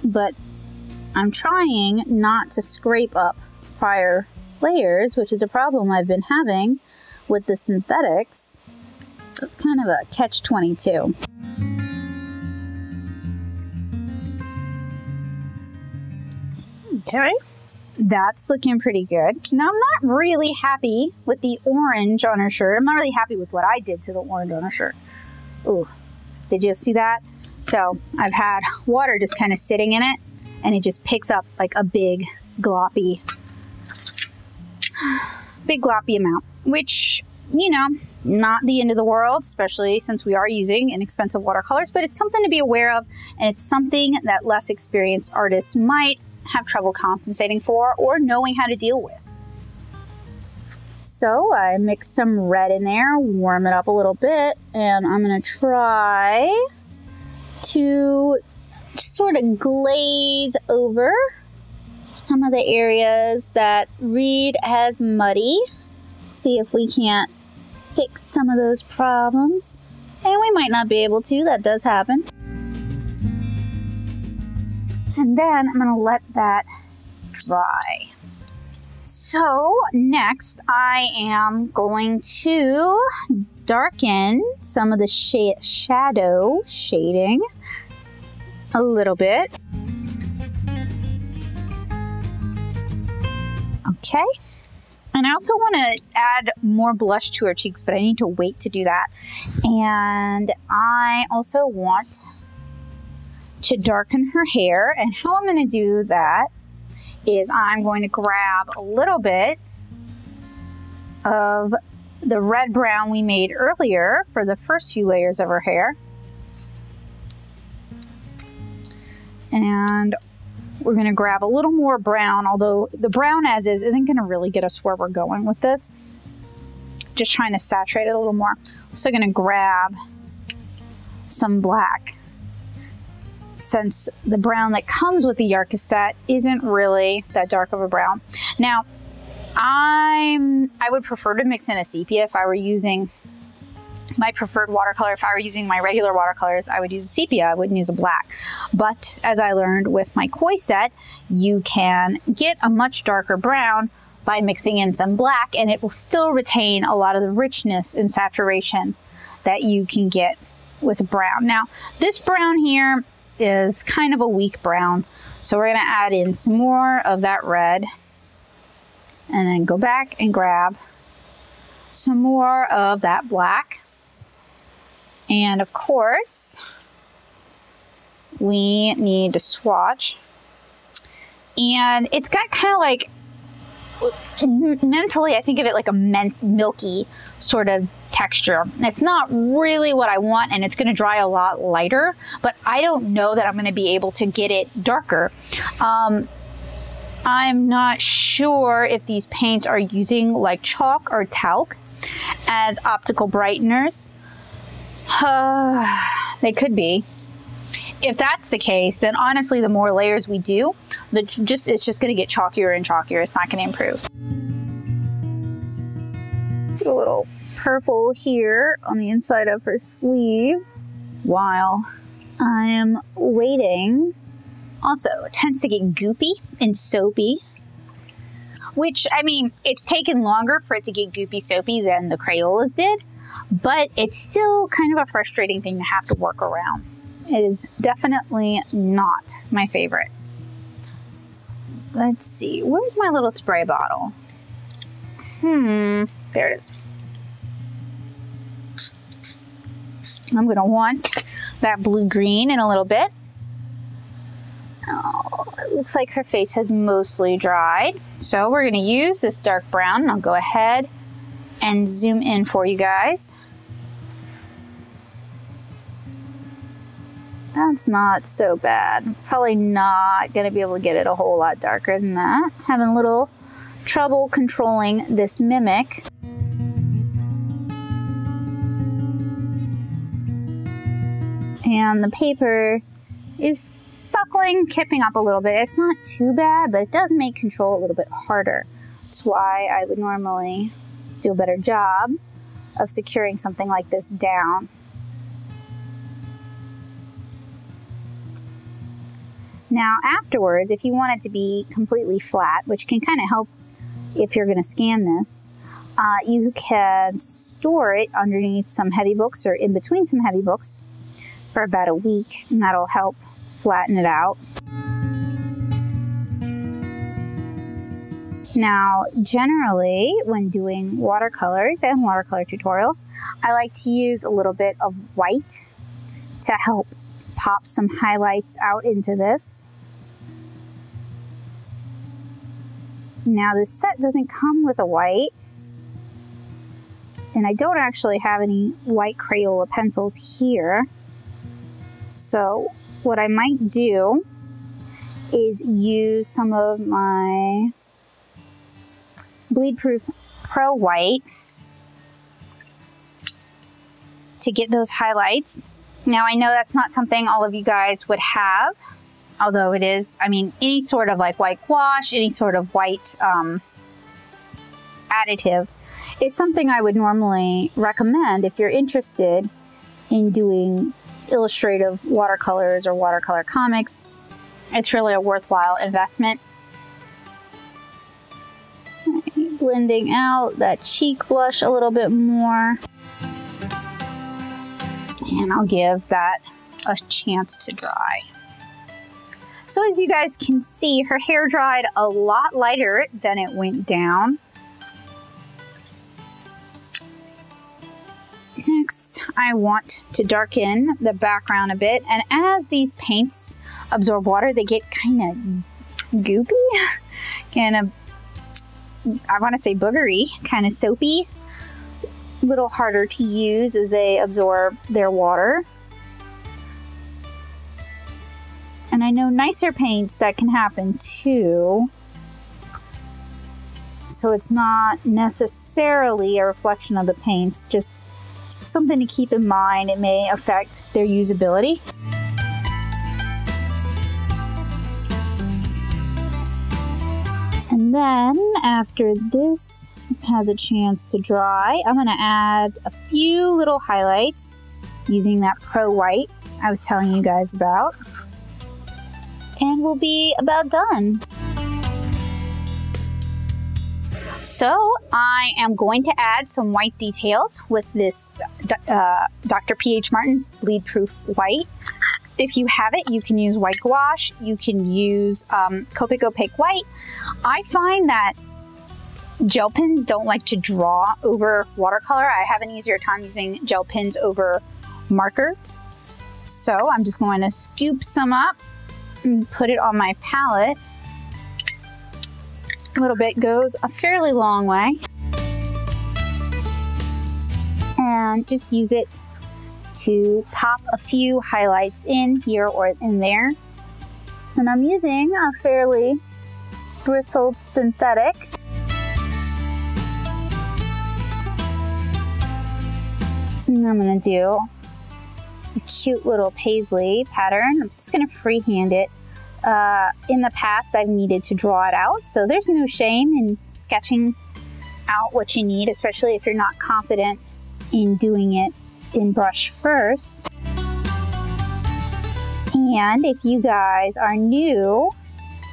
But I'm trying not to scrape up prior layers, which is a problem I've been having with the synthetics. So it's kind of a catch-22. Okay, that's looking pretty good. Now I'm not really happy with the orange on her shirt. I'm not really happy with what I did to the orange on her shirt. Ooh, did you see that? So I've had water just kind of sitting in it and it just picks up like a big gloppy, big gloppy amount, which, you know, not the end of the world, especially since we are using inexpensive watercolors, but it's something to be aware of and it's something that less experienced artists might have trouble compensating for or knowing how to deal with. So I mix some red in there, warm it up a little bit, and I'm gonna try to sort of glaze over some of the areas that read as muddy. See if we can't fix some of those problems. And we might not be able to, that does happen. And then I'm gonna let that dry. So next I am going to darken some of the sh shadow shading a little bit. Okay. And I also want to add more blush to her cheeks, but I need to wait to do that. And I also want to darken her hair. And how I'm going to do that is I'm going to grab a little bit of the red brown we made earlier for the first few layers of her hair. And we're going to grab a little more brown, although the brown as is isn't going to really get us where we're going with this. Just trying to saturate it a little more. So to grab some black since the brown that comes with the Yarka set isn't really that dark of a brown. Now, I'm I would prefer to mix in a sepia if I were using my preferred watercolor. If I were using my regular watercolors, I would use a sepia. I wouldn't use a black. But as I learned with my koi set, you can get a much darker brown by mixing in some black and it will still retain a lot of the richness and saturation that you can get with brown. Now, this brown here is kind of a weak brown. So we're going to add in some more of that red and then go back and grab some more of that black. And of course, we need to swatch. And it's got kind of like, mentally, I think of it like a milky sort of texture. It's not really what I want and it's going to dry a lot lighter, but I don't know that I'm going to be able to get it darker. Um, I'm not sure if these paints are using like chalk or talc as optical brighteners. Uh, they could be. If that's the case, then honestly, the more layers we do, the just it's just going to get chalkier and chalkier. It's not going to improve. Do a little purple here on the inside of her sleeve while I am waiting. Also, it tends to get goopy and soapy, which, I mean, it's taken longer for it to get goopy soapy than the Crayolas did, but it's still kind of a frustrating thing to have to work around. It is definitely not my favorite. Let's see, where's my little spray bottle? Hmm, there it is. I'm to want that blue-green in a little bit. Oh, it looks like her face has mostly dried. So we're going to use this dark brown. And I'll go ahead and zoom in for you guys. That's not so bad. Probably not going to be able to get it a whole lot darker than that. Having a little trouble controlling this Mimik. and the paper is buckling, kipping up a little bit. It's not too bad, but it does make control a little bit harder. That's why I would normally do a better job of securing something like this down. Now afterwards, if you want it to be completely flat, which can kind of help if you're going to scan this, uh, you can store it underneath some heavy books or in between some heavy books for about a week, and that'll help flatten it out. Now, generally, when doing watercolors and watercolor tutorials, I like to use a little bit of white to help pop some highlights out into this. Now, this set doesn't come with a white, and I don't actually have any white Crayola pencils here. So what I might do is use some of my Bleed Proof Pro White to get those highlights. Now I know that's not something all of you guys would have, although it is, I mean, any sort of like white gouache, any sort of white um, additive it's something I would normally recommend if you're interested in doing illustrative watercolors or watercolor comics. It's really a worthwhile investment. Blending out that cheek blush a little bit more. And I'll give that a chance to dry. So as you guys can see, her hair dried a lot lighter than it went down. Next, I want to darken the background a bit. And as these paints absorb water, they get kind of goopy, kind of, I want to say boogery, kind of soapy. A little harder to use as they absorb their water. And I know nicer paints that can happen too. So it's not necessarily a reflection of the paints, just something to keep in mind. It may affect their usability. And then after this has a chance to dry, I'm going to add a few little highlights using that Pro White I was telling you guys about. And we'll be about done. So I am going to add some white details with this uh, Dr. P.H. Martin's Bleed Proof White. If you have it, you can use white gouache. You can use um, Copic Opaque White. I find that gel pens don't like to draw over watercolor. I have an easier time using gel pens over marker. So I'm just going to scoop some up and put it on my palette little bit goes a fairly long way. And just use it to pop a few highlights in here or in there. And I'm using a fairly bristled synthetic. And I'm gonna do a cute little paisley pattern. I'm just gonna freehand it uh, in the past, I've needed to draw it out, so there's no shame in sketching out what you need, especially if you're not confident in doing it in brush first. And if you guys are new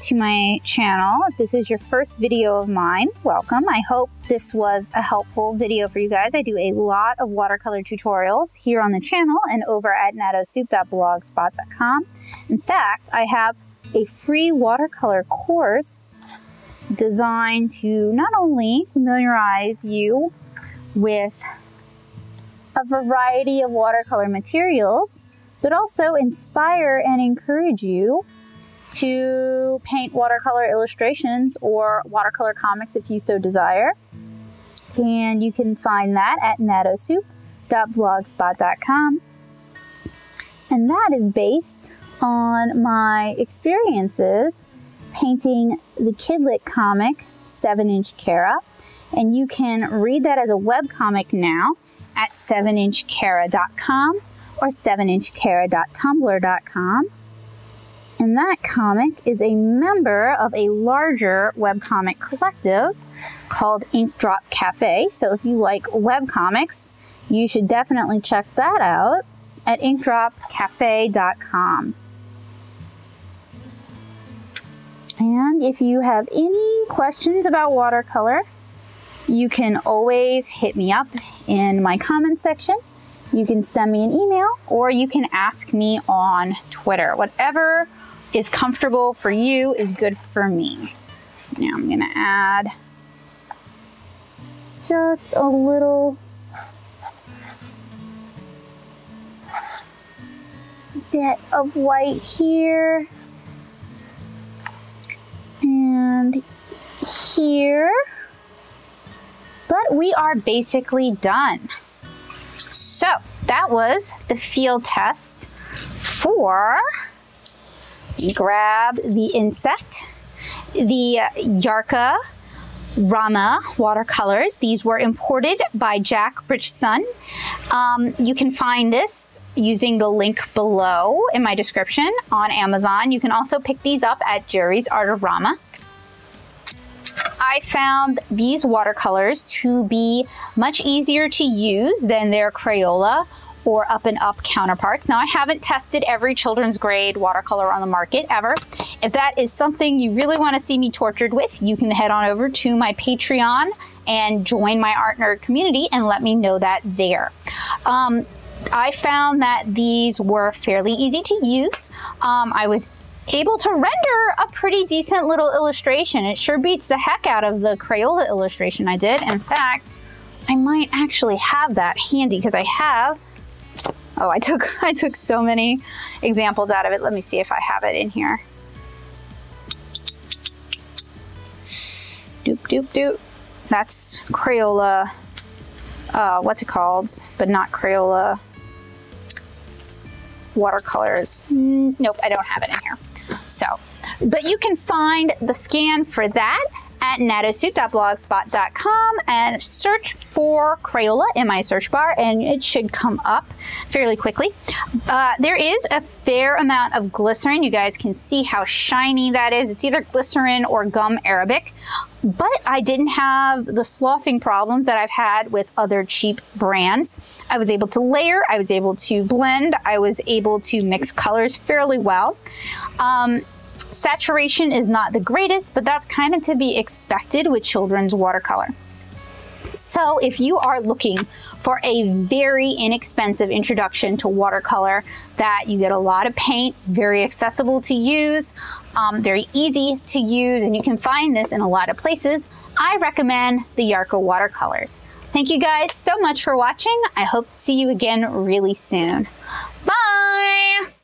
to my channel, if this is your first video of mine, welcome. I hope this was a helpful video for you guys. I do a lot of watercolor tutorials here on the channel and over at nattosoup.blogspot.com. In fact, I have a free watercolor course designed to not only familiarize you with a variety of watercolor materials, but also inspire and encourage you to paint watercolor illustrations or watercolor comics if you so desire. And you can find that at nattosoup.blogspot.com. And that is based on my experiences painting the Kidlit comic 7 inch Kara. And you can read that as a web comic now at 7inchkara.com or 7inchkara.tumblr.com. And that comic is a member of a larger webcomic collective called Ink Drop Cafe. So if you like webcomics, you should definitely check that out at inkdropcafe.com. And if you have any questions about watercolor, you can always hit me up in my comment section. You can send me an email or you can ask me on Twitter. Whatever is comfortable for you is good for me. Now I'm gonna add just a little bit of white here and here. But we are basically done. So that was the field test for, grab the insect, the uh, Yarka Rama watercolors. These were imported by Jack Richeson. Um, you can find this using the link below in my description on Amazon. You can also pick these up at Jerry's Artorama. I found these watercolors to be much easier to use than their Crayola or up and up counterparts. Now I haven't tested every children's grade watercolor on the market ever. If that is something you really want to see me tortured with, you can head on over to my Patreon and join my art nerd community and let me know that there. Um, I found that these were fairly easy to use. Um, I was able to render a pretty decent little illustration. It sure beats the heck out of the Crayola illustration I did. In fact, I might actually have that handy because I have Oh, I took I took so many examples out of it. Let me see if I have it in here. Doop doop doop. That's Crayola. Uh, what's it called? But not Crayola watercolors. Mm, nope, I don't have it in here. So, but you can find the scan for that at nattosoup.blogspot.com and search for Crayola in my search bar and it should come up fairly quickly. Uh, there is a fair amount of glycerin. You guys can see how shiny that is. It's either glycerin or gum arabic but I didn't have the sloughing problems that I've had with other cheap brands. I was able to layer, I was able to blend, I was able to mix colors fairly well. Um, Saturation is not the greatest, but that's kind of to be expected with children's watercolor. So if you are looking for a very inexpensive introduction to watercolor that you get a lot of paint, very accessible to use, um, very easy to use, and you can find this in a lot of places, I recommend the Yarka watercolors. Thank you guys so much for watching. I hope to see you again really soon. Bye!